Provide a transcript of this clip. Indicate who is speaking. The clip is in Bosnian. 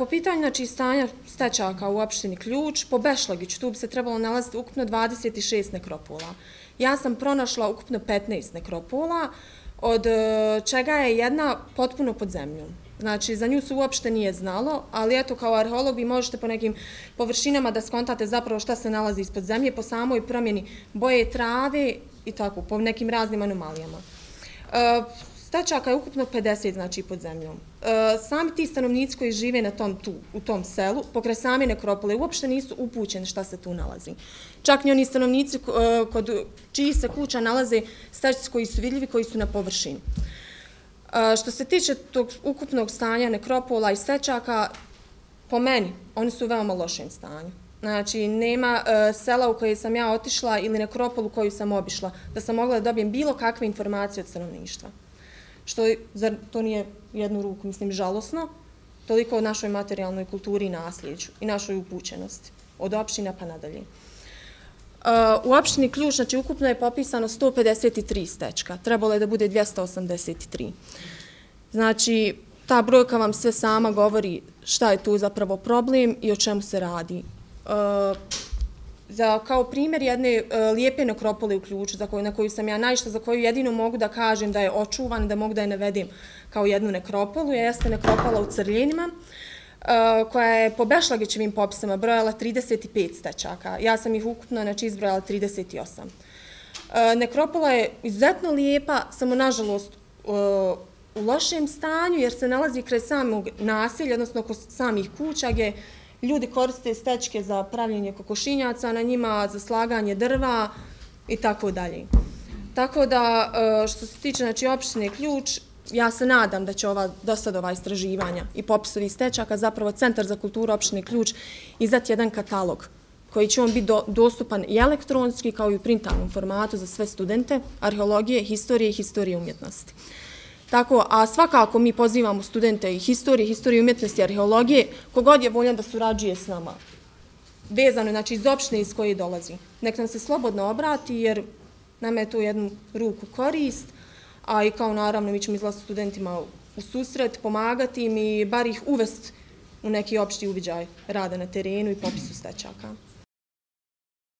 Speaker 1: Po pitanju znači, stanja stečaka u opštini Ključ, po Bešlagiću tu bi se trebalo nalaziti ukupno 26 nekropola. Ja sam pronašla ukupno 15 nekropola, od e, čega je jedna potpuno pod zemljom. Znači, za nju se uopšte nije znalo, ali eto, kao arheolog vi možete po nekim površinama da skontate zapravo šta se nalazi ispod zemlje, po samoj promjeni boje trave i tako, po nekim raznim anomalijama. E, Stečaka je ukupno 50, znači, pod zemljom. E, sami ti stanovnici koji žive na tom, tu, u tom selu, pokraj same nekropole, uopšte nisu upućeni šta se tu nalazi. Čak ni oni stanovnici e, kod čiji se kuća nalaze stečci koji su vidljivi, koji su na površini. E, što se tiče tog ukupnog stanja nekropola i stečaka, po meni, oni su u veoma lošem stanju. Znači, nema e, sela u koje sam ja otišla ili nekropolu koju sam obišla, da sam mogla da dobijem bilo kakve informacije od stanovništva što zar to nije jednu ruku, mislim, žalosno, toliko o našoj materijalnoj kulturi i nasljeđu i našoj upućenosti, od opština pa nadalje. E, u opštini Ključ, znači, ukupno je popisano 153 stečka, trebalo je da bude 283. Znači, ta brojka vam sve sama govori šta je tu zapravo problem i o čemu se radi. E, Za kao primjer jedne uh, lijepe nekropole u ključu za koju, na koju sam ja najšta, za koju jedino mogu da kažem da je očuvan, da mogu da je navedim kao jednu nekropolu, je jeste nekropola u Crljenima, uh, koja je po Bešlagićevim popisama brojala 35 stečaka. Ja sam ih ukupno znači, izbrojala 38. Uh, e, nekropola je izuzetno lijepa, samo nažalost u lošem stanju, jer se nalazi kraj samog nasilja, odnosno oko samih kuća, gdje ljudi koriste stečke za pravljenje kokošinjaca na njima, za slaganje drva i tako dalje. Tako da, e, što se tiče znači, opštine ključ, ja se nadam da će ova dosadova istraživanja i popisovi stečaka, zapravo Centar za kulturu opštine ključ, izdati jedan katalog koji će on biti dostupan i elektronski kao i u printanom formatu za sve studente arheologije, historije i historije umjetnosti. Tako, a svakako mi pozivamo studente i historije, historije umjetnosti i arheologije, kogod je voljan da surađuje s nama, vezano, znači iz opštine iz koje dolazi. Nek nam se slobodno obrati, jer nam je to jednu ruku korist, a i kao naravno mi ćemo izlaziti studentima u susret, pomagati im i bar ih uvest u neki opšti uviđaj rada na terenu i popisu stečaka.